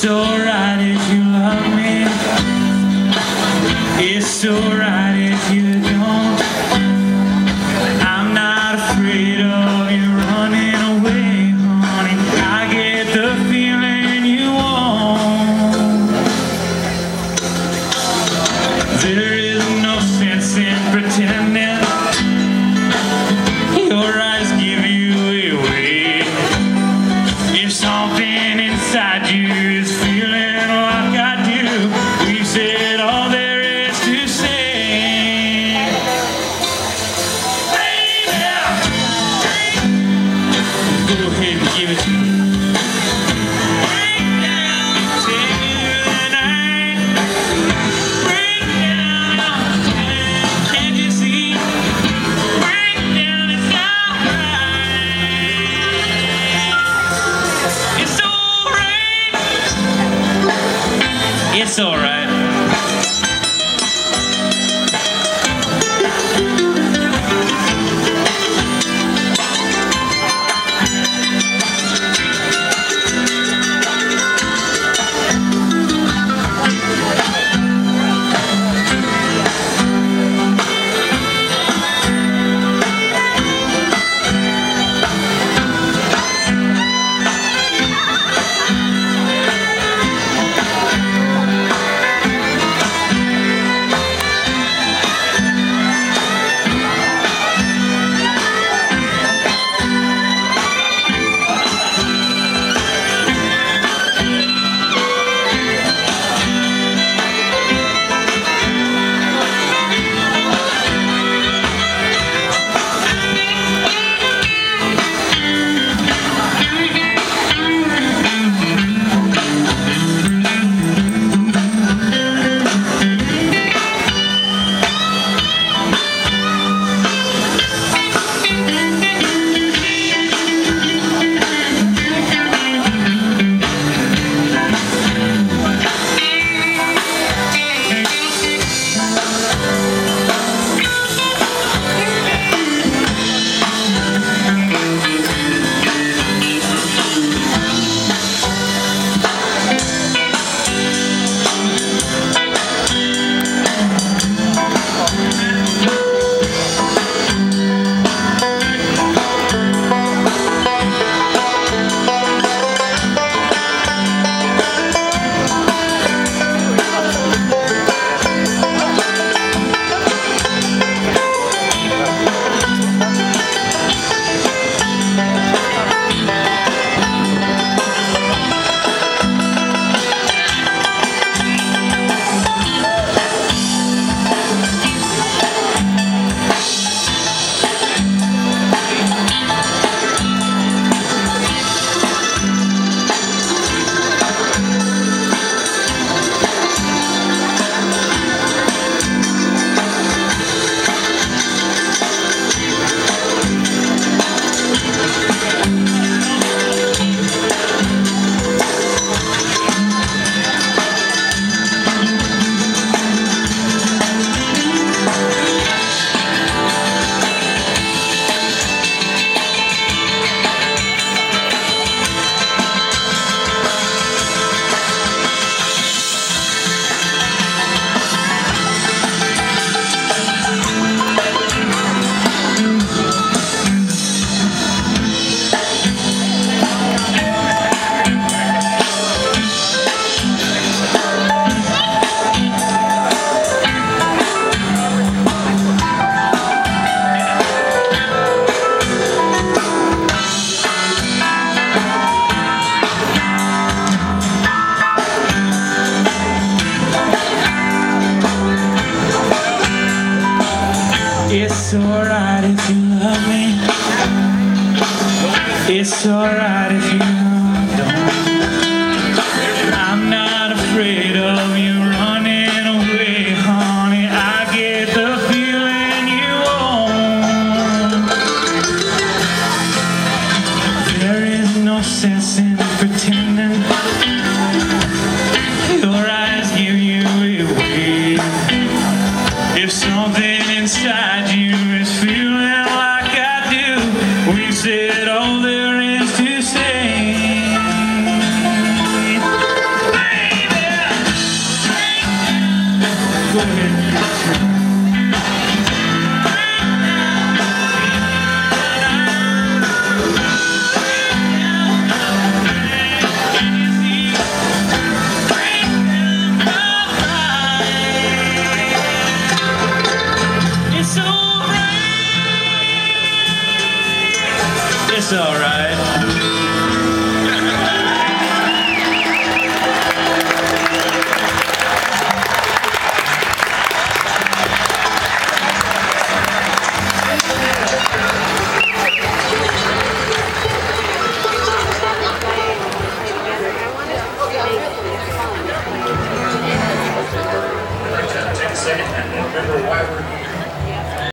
It's alright if you love me. It's alright. It's alright if you love me. It's alright if you don't. I'm not afraid of you running away, honey. I get the feeling you own. There is no sense in